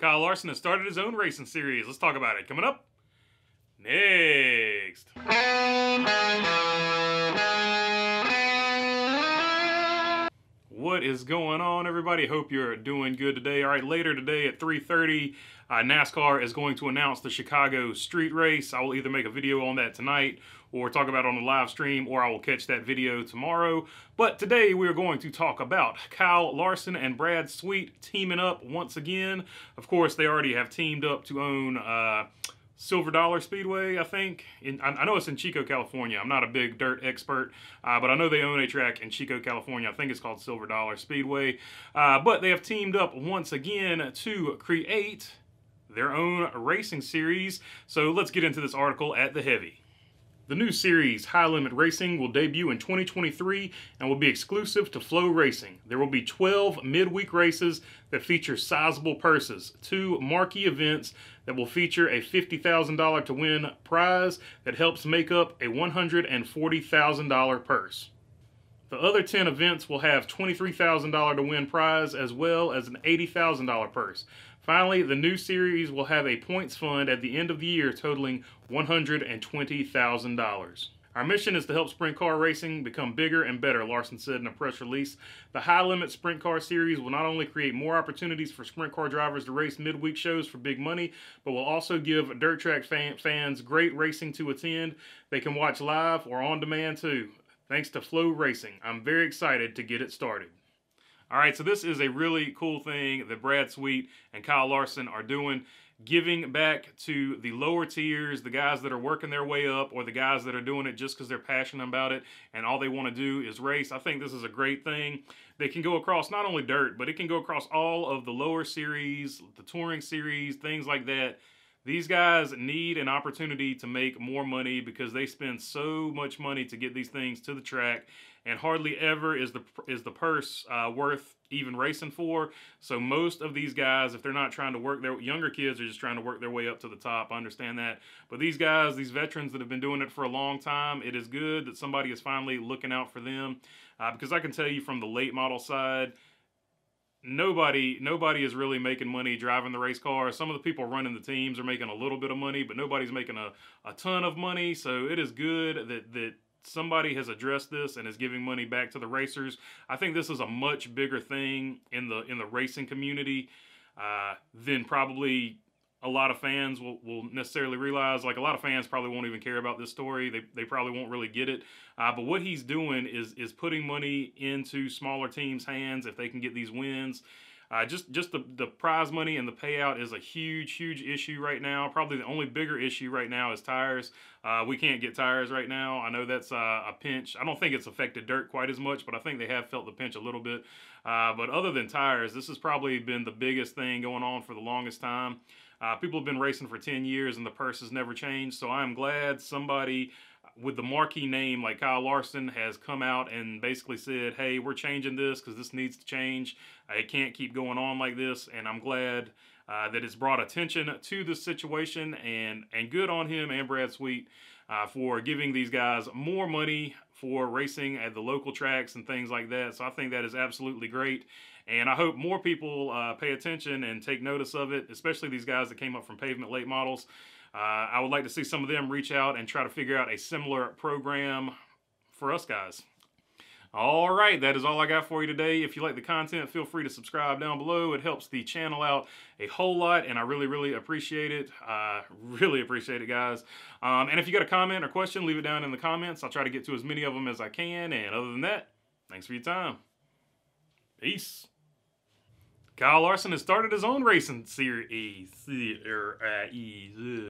Kyle Larson has started his own racing series. Let's talk about it. Coming up next. What is going on, everybody? Hope you're doing good today. All right, later today at 3:30, uh, NASCAR is going to announce the Chicago Street Race. I will either make a video on that tonight or talk about it on the live stream, or I will catch that video tomorrow. But today we are going to talk about Kyle Larson and Brad Sweet teaming up once again. Of course, they already have teamed up to own. Uh, Silver Dollar Speedway, I think. In, I, know it's in Chico, California. I'm not a big dirt expert, uh, but I know they own a track in Chico, California. I think it's called Silver Dollar Speedway. Uh, but they have teamed up once again to create their own racing series. So let's get into this article at the Heavy. The new series, High Limit Racing, will debut in 2023 and will be exclusive to FloRacing. There will be 12 midweek races that feature sizable purses, two marquee events that will feature a $50,000 to win prize that helps make up a $140,000 purse. The other 10 events will have $23,000 to win prize as well as an $80,000 purse. Finally, the new series will have a points fund at the end of the year totaling $120,000. Our mission is to help sprint car racing become bigger and better, Larson said in a press release. The High Limit Sprint Car Series will not only create more opportunities for sprint car drivers to race midweek shows for big money, but will also give dirt track fan- fans great racing to attend. They can watch live or on demand too, thanks to FloRacing, I'm very excited to get it started. All right, so this is a really cool thing that Brad Sweet and Kyle Larson are doing, giving back to the lower tiers, the guys that are working their way up, or the guys that are doing it just because they're passionate about it and all they want to do is race. I think this is a great thing. They can go across not only dirt, but it can go across all of the lower series, the touring series, things like that. These guys need an opportunity to make more money because they spend so much money to get these things to the track and hardly ever is the is the purse uh, worth even racing for. So most of these guys, if they're not trying to work their younger kids, are just trying to work their way up to the top. I understand that, but these guys, these veterans that have been doing it for a long time, it is good that somebody is finally looking out for them. Uh, because I can tell you from the late model side nobody nobody is really making money driving the race car. Some of the people running the teams are making a little bit of money, but nobody's making a, a ton of money. So it is good that that somebody has addressed this and is giving money back to the racers. I think this is a much bigger thing in the in the racing community uh, than probably a lot of fans will, will necessarily realize. Like a lot of fans probably won't even care about this story. They, they probably won't really get it. Uh, but what he's doing is is putting money into smaller teams' hands if they can get these wins. Uh, just just the, the prize money and the payout is a huge huge issue right now. Probably the only bigger issue right now is tires. Uh, we can't get tires right now. I know that's uh, a pinch. I don't think it's affected dirt quite as much, but I think they have felt the pinch a little bit. Uh, but other than tires, this has probably been the biggest thing going on for the longest time. Uh, people have been racing for 10 years and the purse has never changed. So I'm glad somebody with the marquee name like Kyle Larson has come out and basically said, hey, we're changing this because this needs to change. It can't keep going on like this. And I'm glad uh, that it's brought attention to this situation and, and good on him and Brad Sweet uh, for giving these guys more money for racing at the local tracks and things like that. So I think that is absolutely great. And I hope more people uh, pay attention and take notice of it, especially these guys that came up from pavement late models. Uh, I would like to see some of them reach out and try to figure out a similar program for us guys. All right, that is all I got for you today. If you like the content, feel free to subscribe down below. It helps the channel out a whole lot, and I really, really appreciate it. I really appreciate it, guys. Um, and if you got a comment or question, leave it down in the comments. I'll try to get to as many of them as I can. And other than that, thanks for your time. Peace. Kyle Larson has started his own racing series.